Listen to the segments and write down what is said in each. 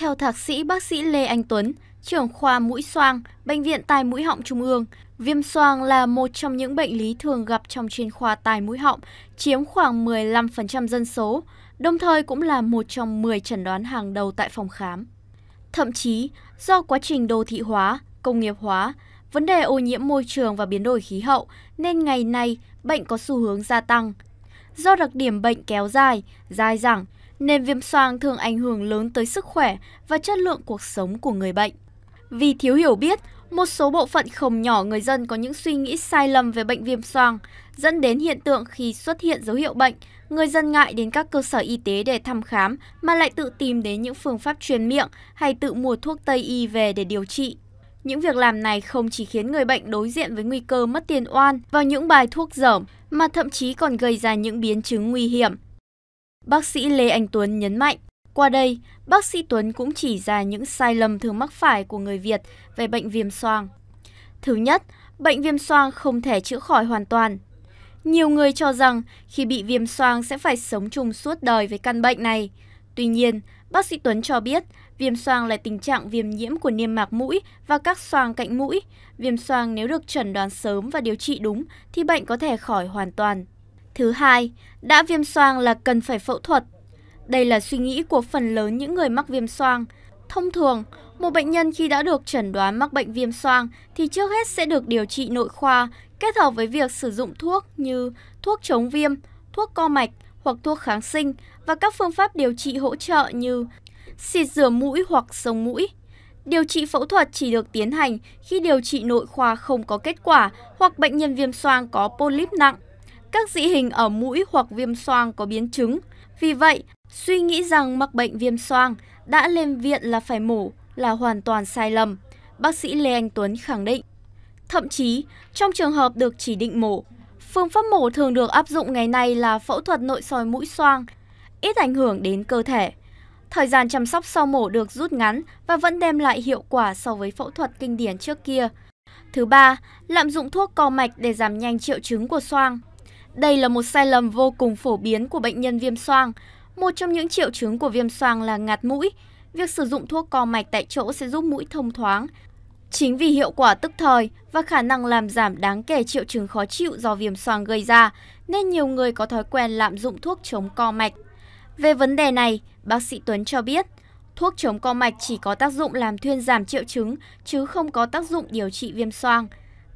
Theo thạc sĩ bác sĩ Lê Anh Tuấn, trưởng khoa mũi xoang, Bệnh viện Tai mũi họng Trung ương, viêm xoang là một trong những bệnh lý thường gặp trong chuyên khoa tai mũi họng, chiếm khoảng 15% dân số, đồng thời cũng là một trong 10 chẩn đoán hàng đầu tại phòng khám. Thậm chí, do quá trình đô thị hóa, công nghiệp hóa, vấn đề ô nhiễm môi trường và biến đổi khí hậu nên ngày nay bệnh có xu hướng gia tăng. Do đặc điểm bệnh kéo dài, dai dẳng, nên viêm xoang thường ảnh hưởng lớn tới sức khỏe và chất lượng cuộc sống của người bệnh. Vì thiếu hiểu biết, một số bộ phận không nhỏ người dân có những suy nghĩ sai lầm về bệnh viêm xoang, dẫn đến hiện tượng khi xuất hiện dấu hiệu bệnh, người dân ngại đến các cơ sở y tế để thăm khám mà lại tự tìm đến những phương pháp truyền miệng hay tự mua thuốc Tây y về để điều trị. Những việc làm này không chỉ khiến người bệnh đối diện với nguy cơ mất tiền oan vào những bài thuốc dởm, mà thậm chí còn gây ra những biến chứng nguy hiểm. Bác sĩ Lê Anh Tuấn nhấn mạnh, qua đây, bác sĩ Tuấn cũng chỉ ra những sai lầm thường mắc phải của người Việt về bệnh viêm xoang. Thứ nhất, bệnh viêm xoang không thể chữa khỏi hoàn toàn. Nhiều người cho rằng khi bị viêm xoang sẽ phải sống chung suốt đời với căn bệnh này. Tuy nhiên, bác sĩ Tuấn cho biết viêm xoang là tình trạng viêm nhiễm của niêm mạc mũi và các xoang cạnh mũi. Viêm xoang nếu được chẩn đoán sớm và điều trị đúng thì bệnh có thể khỏi hoàn toàn. Thứ hai, đã viêm xoang là cần phải phẫu thuật. Đây là suy nghĩ của phần lớn những người mắc viêm xoang. Thông thường, một bệnh nhân khi đã được chẩn đoán mắc bệnh viêm xoang thì trước hết sẽ được điều trị nội khoa kết hợp với việc sử dụng thuốc như thuốc chống viêm, thuốc co mạch hoặc thuốc kháng sinh và các phương pháp điều trị hỗ trợ như xịt rửa mũi hoặc sông mũi. Điều trị phẫu thuật chỉ được tiến hành khi điều trị nội khoa không có kết quả hoặc bệnh nhân viêm xoang có polyp nặng, các dị hình ở mũi hoặc viêm xoang có biến chứng. Vì vậy, suy nghĩ rằng mắc bệnh viêm xoang đã lên viện là phải mổ là hoàn toàn sai lầm, bác sĩ Lê Anh Tuấn khẳng định. Thậm chí, trong trường hợp được chỉ định mổ, phương pháp mổ thường được áp dụng ngày nay là phẫu thuật nội soi mũi xoang, ít ảnh hưởng đến cơ thể. Thời gian chăm sóc sau mổ được rút ngắn và vẫn đem lại hiệu quả so với phẫu thuật kinh điển trước kia. Thứ ba, lạm dụng thuốc co mạch để giảm nhanh triệu chứng của xoang. Đây là một sai lầm vô cùng phổ biến của bệnh nhân viêm xoang. Một trong những triệu chứng của viêm xoang là ngạt mũi. Việc sử dụng thuốc co mạch tại chỗ sẽ giúp mũi thông thoáng, Chính vì hiệu quả tức thời và khả năng làm giảm đáng kể triệu chứng khó chịu do viêm xoang gây ra, nên nhiều người có thói quen lạm dụng thuốc chống co mạch. Về vấn đề này, bác sĩ Tuấn cho biết, thuốc chống co mạch chỉ có tác dụng làm thuyên giảm triệu chứng chứ không có tác dụng điều trị viêm xoang.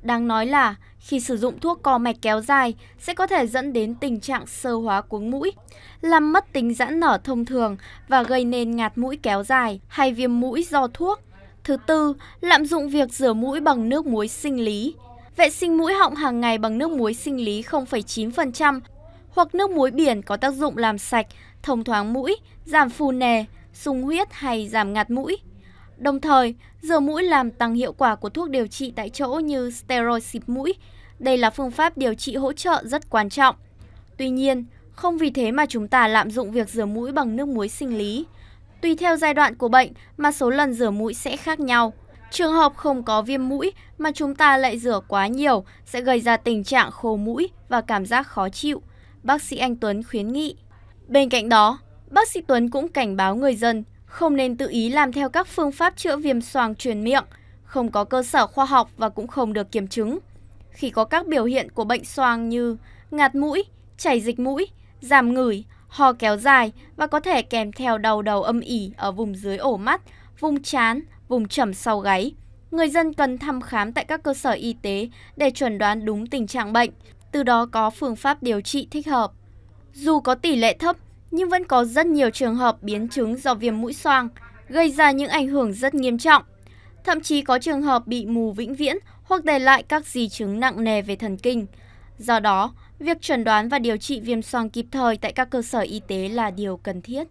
Đáng nói là khi sử dụng thuốc co mạch kéo dài sẽ có thể dẫn đến tình trạng sơ hóa cuống mũi, làm mất tính giãn nở thông thường và gây nên ngạt mũi kéo dài hay viêm mũi do thuốc. Thứ tư, lạm dụng việc rửa mũi bằng nước muối sinh lý. Vệ sinh mũi họng hàng ngày bằng nước muối sinh lý 0,9% hoặc nước muối biển có tác dụng làm sạch, thông thoáng mũi, giảm phù nề, sung huyết hay giảm ngạt mũi. Đồng thời, rửa mũi làm tăng hiệu quả của thuốc điều trị tại chỗ như steroid xịt mũi. Đây là phương pháp điều trị hỗ trợ rất quan trọng. Tuy nhiên, không vì thế mà chúng ta lạm dụng việc rửa mũi bằng nước muối sinh lý. Tùy theo giai đoạn của bệnh mà số lần rửa mũi sẽ khác nhau. Trường hợp không có viêm mũi mà chúng ta lại rửa quá nhiều sẽ gây ra tình trạng khô mũi và cảm giác khó chịu. Bác sĩ Anh Tuấn khuyến nghị. Bên cạnh đó, bác sĩ Tuấn cũng cảnh báo người dân không nên tự ý làm theo các phương pháp chữa viêm xoang truyền miệng, không có cơ sở khoa học và cũng không được kiểm chứng. Khi có các biểu hiện của bệnh xoang như ngạt mũi, chảy dịch mũi, giảm ngửi, ho kéo dài và có thể kèm theo đau đầu âm ỉ ở vùng dưới ổ mắt, vùng trán, vùng trầm sau gáy. Người dân cần thăm khám tại các cơ sở y tế để chuẩn đoán đúng tình trạng bệnh, từ đó có phương pháp điều trị thích hợp. Dù có tỷ lệ thấp, nhưng vẫn có rất nhiều trường hợp biến chứng do viêm mũi xoang, gây ra những ảnh hưởng rất nghiêm trọng. Thậm chí có trường hợp bị mù vĩnh viễn hoặc để lại các di chứng nặng nề về thần kinh. Do đó, việc chuẩn đoán và điều trị viêm xoang kịp thời tại các cơ sở y tế là điều cần thiết.